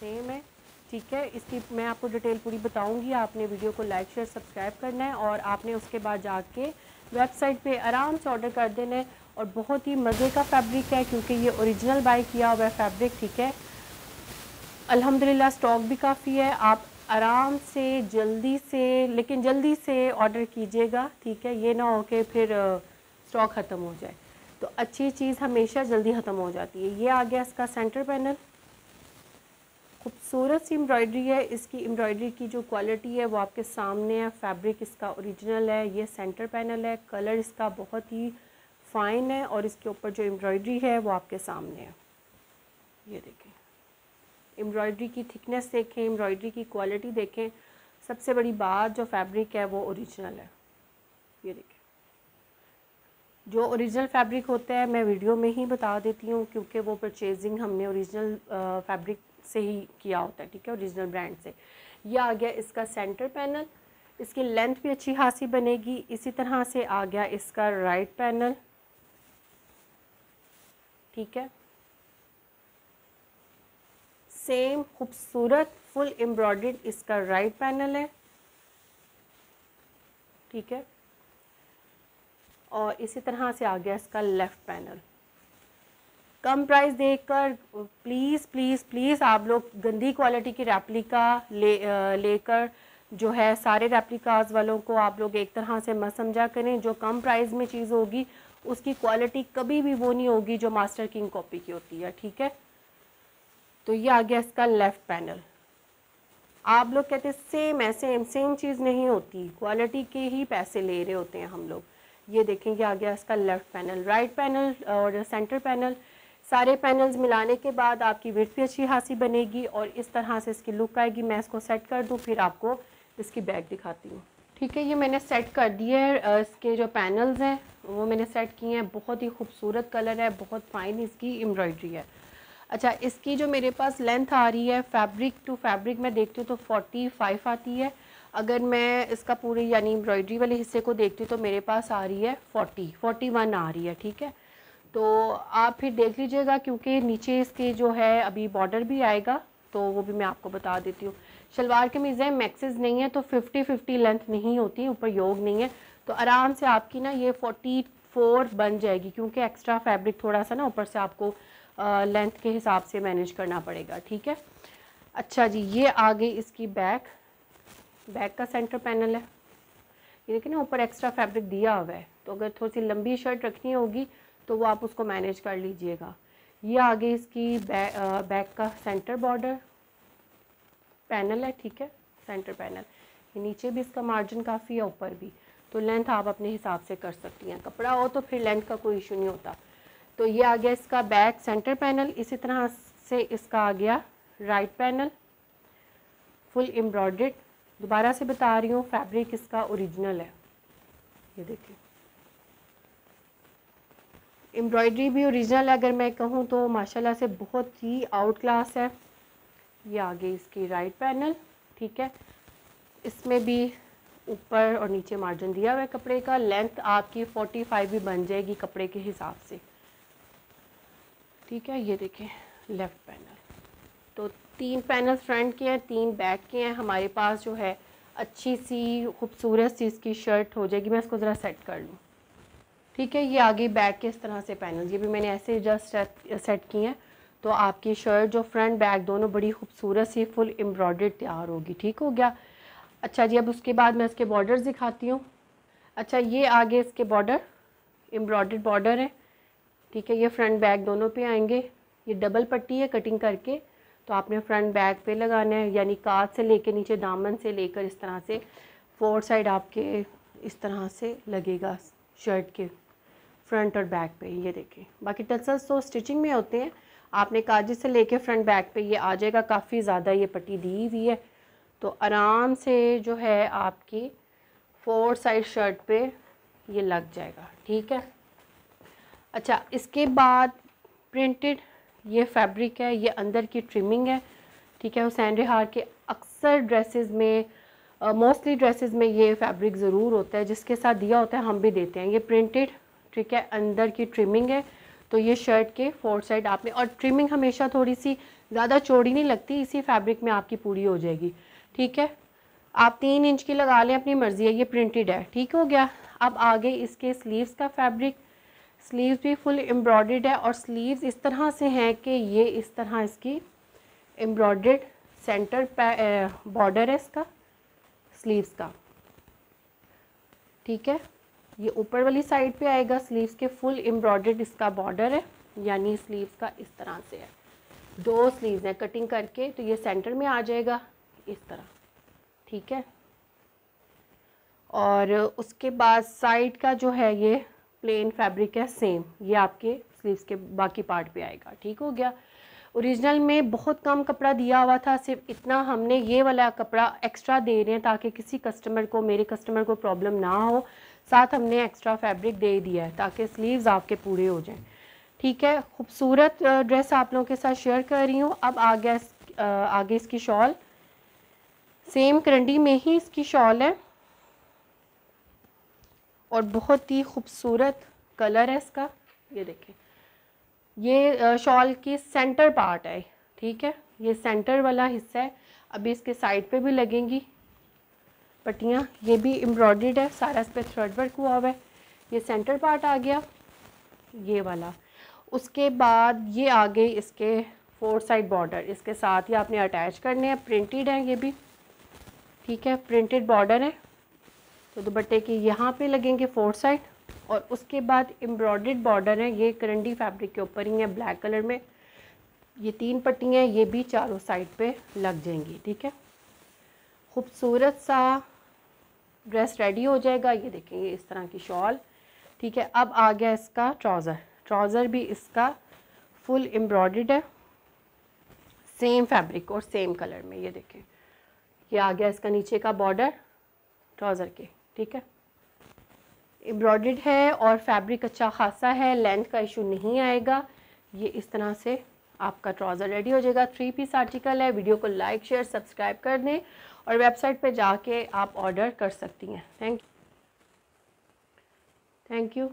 Same है, ठीक है? इसकी मैं आपको डिटेल पूरी बताऊँगी। आपने वीडियो को लाइक शेयर सब्सक्राइब करना है और आपने उसके बाद जाके वेबसाइट पे आराम से ऑर्डर कर देना है और बहुत ही मज़े का फैब्रिक है क्योंकि ये ओरिजिनल बाई किया हुआ फैब्रिक ठीक है? अल्हम्दुलिल्लाह स्टॉक भी काफ़ी है। आप आराम से, जल्दी से, लेकिन जल्दी से ऑर्डर कीजिएगा, ठीक है? ये ना हो कि फिर स्टॉक ख़त्म हो जाए। तो अच्छी चीज़ हमेशा जल्दी ख़त्म हो जाती है। ये आ गया इसका सेंटर पैनल खूबसूरत सी एम्ब्रॉयडरी है। इसकी एम्ब्रॉयडरी की जो क्वालिटी है, वो आपके सामने है। फैब्रिक इसका ओरिजिनल है, ये सेंटर पैनल है। कलर इसका बहुत ही फ़ाइन है और इसके ऊपर जो एम्ब्रॉयडरी है, वो आपके सामने है। ये देखें। एम्ब्रॉयडरी की थिकनेस देखें एम्ब्रॉयडरी की क्वालिटी देखें। सबसे बड़ी बात जो फैब्रिक है, वो ओरिजिनल है। ये देखें। जो ओरिजिनल फैब्रिक होता है, मैं वीडियो में ही बता देती हूँ, क्योंकि वो परचेजिंग हमने ओरिजिनल फैब्रिक से ही किया होता है, ठीक है ओरिजिनल ब्रांड से। यह आ गया इसका सेंटर पैनल इसकी लेंथ भी अच्छी खासी बनेगी। इसी तरह से आ गया इसका राइट पैनल ठीक है। सेम खूबसूरत फुल एम्ब्रॉयड इसका राइट पैनल है, ठीक है। और इसी तरह से आ गया इसका लेफ़्ट पैनल कम प्राइस देखकर प्लीज़ प्लीज़ प्लीज़ आप लोग गंदी क्वालिटी की रेप्लिका ले लेकर जो है सारे रेप्लिकाज वालों को आप लोग एक तरह से मत समझा करें। जो कम प्राइस में चीज़ होगी, उसकी क्वालिटी कभी भी वो नहीं होगी जो मास्टर किंग कॉपी की होती है, ठीक है? तो ये आ गया इसका लेफ़्ट पैनल आप लोग कहते हैं सेम है सेम सेम चीज़ नहीं होती। क्वालिटी के ही पैसे ले रहे होते हैं हम लोग। ये देखेंगे आ गया इसका लेफ़्ट पैनल राइट पैनल और सेंटर पैनल सारे पैनल्स मिलाने के बाद आपकी विथ भी अच्छी खासी बनेगी और इस तरह से इसकी लुक आएगी। मैं इसको सेट कर दूँ, फिर आपको इसकी बैग दिखाती हूँ। ठीक है, ये मैंने सेट कर दिए है। इसके जो पैनल्स हैं, वो मैंने सेट किए हैं। बहुत ही खूबसूरत कलर है, बहुत फाइन इसकी एम्ब्रॉयड्री है। अच्छा इसकी जो मेरे पास लेंथ आ रही है, फैब्रिक टू फैब्रिक, मैं देखती हूँ तो फोर्टी फाइव आती है। अगर मैं इसका पूरी, यानी एम्ब्रॉयडरी वाले हिस्से को देखती हूँ तो मेरे पास आ रही है फोर्टी फोर्टी वन आ रही है, ठीक है? तो आप फिर देख लीजिएगा क्योंकि नीचे इसके जो है, अभी बॉर्डर भी आएगा तो वो भी मैं आपको बता देती हूँ। शलवार कमीज़ है मैक्सिस नहीं है तो फिफ्टी फिफ्टी लेंथ नहीं होती, ऊपर योग नहीं है। तो आराम से आपकी ना ये फोर्टी फोर बन जाएगी, क्योंकि एक्स्ट्रा फैब्रिक थोड़ा सा ना ऊपर से आपको लेंथ के हिसाब से मैनेज करना पड़ेगा, ठीक है? अच्छा जी, ये आ गई इसकी बैक बैक का सेंटर पैनल है। ये देखिए ना, ऊपर एक्स्ट्रा फैब्रिक दिया हुआ है। तो अगर थोड़ी सी लंबी शर्ट रखनी होगी तो वो आप उसको मैनेज कर लीजिएगा। ये आगे इसकी बैक, बैक का सेंटर बॉर्डर पैनल है ठीक है? सेंटर पैनल ये नीचे भी इसका मार्जिन काफ़ी है ऊपर भी। तो लेंथ आप अपने हिसाब से कर सकती हैं। कपड़ा हो तो फिर लेंथ का कोई इशू नहीं होता। तो ये आ गया इसका बैक सेंटर पैनल इसी तरह से इसका आ गया राइट पैनल फुल एम्ब्रॉयड दोबारा से बता रही हूँ फैब्रिक इसका ओरिजिनल है। ये देखिए। एम्ब्रॉयडरी भी ओरिजिनल अगर मैं कहूँ तो। माशाल्लाह से बहुत ही आउट क्लास है। ये आगे इसकी राइट पैनल ठीक है। इसमें भी ऊपर और नीचे मार्जिन दिया हुआ है कपड़े का। लेंथ आपकी 45 भी बन जाएगी कपड़े के हिसाब से। ठीक है, ये देखें लेफ़्ट पैनल तो तीन पैनल फ्रंट के हैं, तीन बैक के हैं। हमारे पास जो है, अच्छी सी, खूबसूरत सी इसकी शर्ट हो जाएगी। मैं इसको ज़रा सेट कर लूँ। ठीक है, ये आगे बैक के इस तरह से पैनल ये भी मैंने ऐसे जस्ट सेट किए हैं। तो आपकी शर्ट जो फ्रंट बैक दोनों बड़ी खूबसूरत सी फुल एम्ब्रॉयड तैयार होगी। ठीक हो गया? अच्छा जी, अब उसके बाद मैं इसके बॉर्डर्स दिखाती हूँ। अच्छा ये आगे इसके बॉर्डर एम्ब्रॉयड बॉर्डर है। ठीक है, ये फ्रंट बैक दोनों पे आएँगे। ये डबल पट्टी है कटिंग करके। तो आपने फ्रंट बैक पे लगाना है, यानी काज से लेके नीचे, दामन से लेकर इस तरह से फोर साइड आपके इस तरह से लगेगा शर्ट के। फ्रंट और बैक पे, ये देखें बाकी टसल्स तो स्टिचिंग में होते हैं। आपने काजी से लेके फ्रंट, बैक पे ये आ जाएगा, काफ़ी ज़्यादा ये पट्टी दी हुई है। तो आराम से जो है आपकी फोर साइड शर्ट पे ये लग जाएगा, ठीक है? अच्छा इसके बाद प्रिंटेड ये फैब्रिक है, ये अंदर की ट्रिमिंग है, ठीक है? हुसैन रिहार के अक्सर ड्रेसेस में मोस्टली ड्रेसेस में ये फैब्रिक ज़रूर होता है। जिसके साथ दिया होता है, हम भी देते हैं। ये प्रिंटेड ठीक है, अंदर की ट्रिमिंग है। तो ये शर्ट के फोर साइड आपने और ट्रिमिंग हमेशा थोड़ी सी ज़्यादा चौड़ी नहीं लगती, इसी फैब्रिक में आपकी पूरी हो जाएगी। ठीक है? आप तीन इंच की लगा लें, अपनी मर्ज़ी है, ये प्रिंटेड है। ठीक हो गया? अब आगे इसके स्लीव्स का फैब्रिक स्लीव्स भी फुल एम्ब्रॉयड है, और स्लीव्स इस तरह से हैं कि ये इस तरह इसकी एम्ब्रॉयड सेंटर बॉर्डर है इसका स्लीव्स का। ठीक है? ये ऊपर वाली साइड पे आएगा स्लीव्स के फुल एम्ब्रॉयड इसका बॉर्डर है, यानी स्लीव्स का इस तरह से है। दो स्लीव्स हैं कटिंग करके तो ये सेंटर में आ जाएगा, इस तरह, ठीक है? और उसके बाद साइड का जो है ये प्लेन फैब्रिक है सेम ये आपके स्लीव्स के बाकी पार्ट पे आएगा, ठीक हो गया? ओरिजिनल में बहुत कम कपड़ा दिया हुआ था, सिर्फ़ इतना हमने ये वाला कपड़ा एक्स्ट्रा दे रहे हैं ताकि किसी कस्टमर को, मेरे कस्टमर को प्रॉब्लम ना हो। साथ हमने एक्स्ट्रा फैब्रिक दे दिया है ताकि स्लीव्स आपके पूरे हो जाएँ। ठीक है, खूबसूरत ड्रेस आप लोगों के साथ शेयर कर रही हूँ। अब आगे आगे इसकी शॉल सेम करंडी में ही इसकी शॉल है। और बहुत ही खूबसूरत कलर है इसका। ये देखें। ये शॉल की सेंटर पार्ट है। ठीक है, ये सेंटर वाला हिस्सा है। अभी इसके साइड पे भी लगेंगी। पट्टियाँ, ये भी एम्ब्रॉयड है, सारा इस पर थ्रेड वर्क हुआ हुआ है। ये सेंटर पार्ट आ गया, ये वाला। उसके बाद ये आगे इसके फोर साइड बॉर्डर इसके साथ ही आपने अटैच करने हैं प्रिंटेड है ये भी। ठीक है प्रिंटेड बॉर्डर है। तो दुपट्टे के यहाँ पे लगेंगे फोर साइड और उसके बाद एम्ब्रॉयड बॉर्डर है, ये करंडी फैब्रिक के ऊपर ही है ब्लैक कलर में। ये तीन पट्टियाँ, ये भी चारों साइड पे लग जाएँगी, ठीक है। खूबसूरत सा ड्रेस रेडी हो जाएगा। ये देखेंगे इस तरह की शॉल ठीक है, अब आ गया इसका ट्राउज़र ट्राउज़र भी इसका फुल एम्ब्रॉयड है। सेम फैब्रिक और सेम कलर में, ये देखें। ये आ गया इसका नीचे का बॉर्डर ट्राउज़र के। ठीक है? एम्ब्रॉयड है और फैब्रिक अच्छा खासा है लेंथ का इशू नहीं आएगा। ये इस तरह से आपका ट्राउज़र रेडी हो जाएगा। थ्री पीस आर्टिकल है वीडियो को लाइक शेयर सब्सक्राइब कर दें। और वेबसाइट पे जाके आप ऑर्डर कर सकती हैं। Thank thank you.